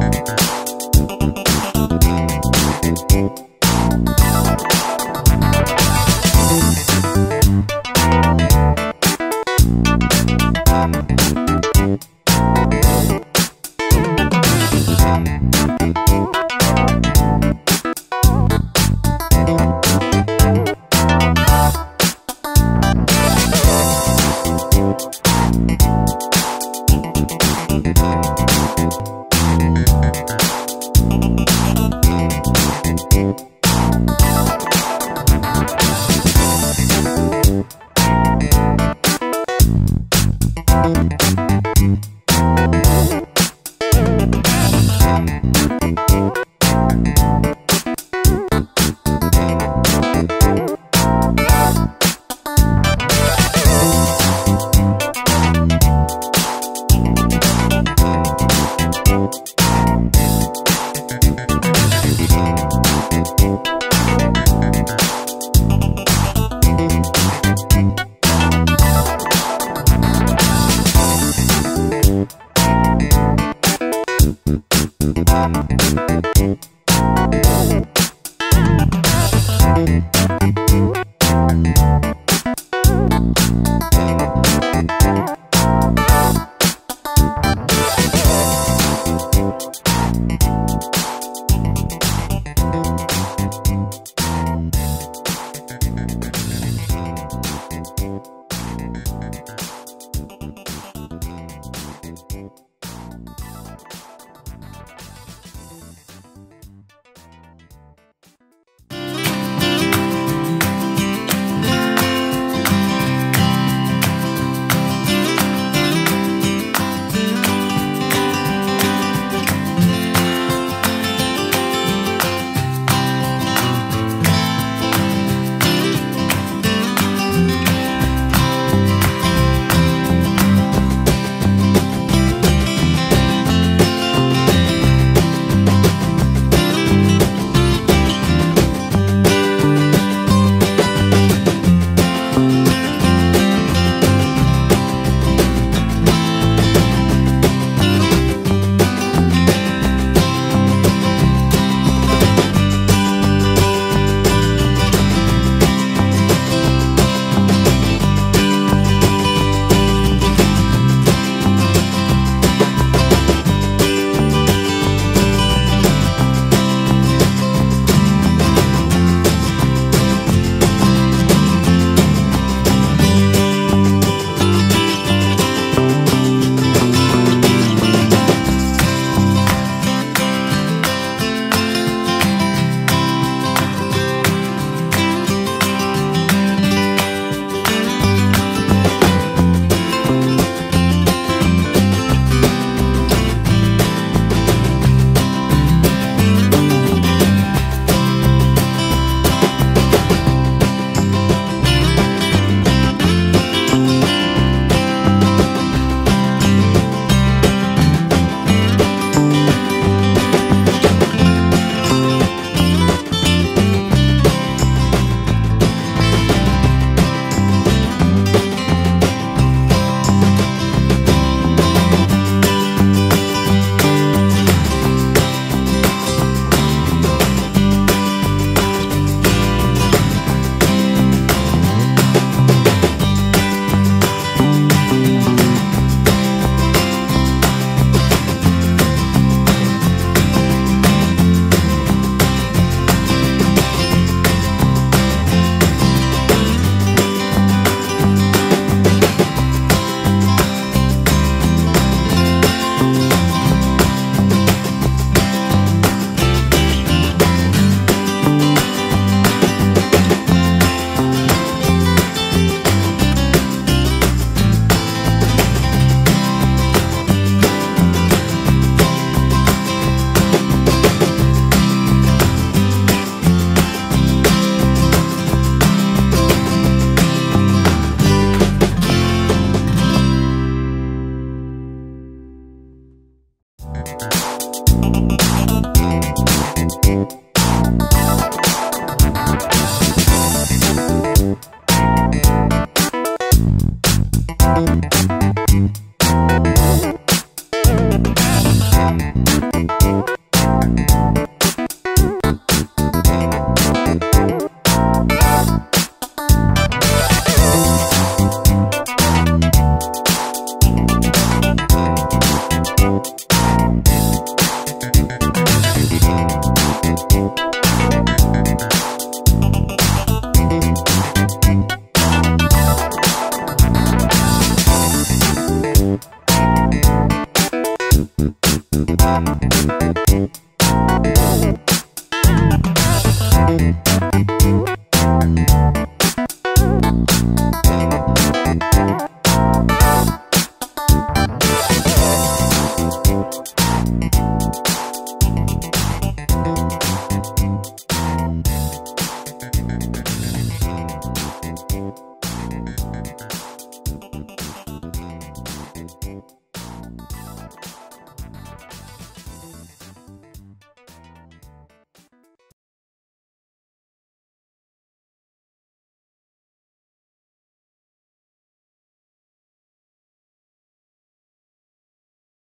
Bye. Música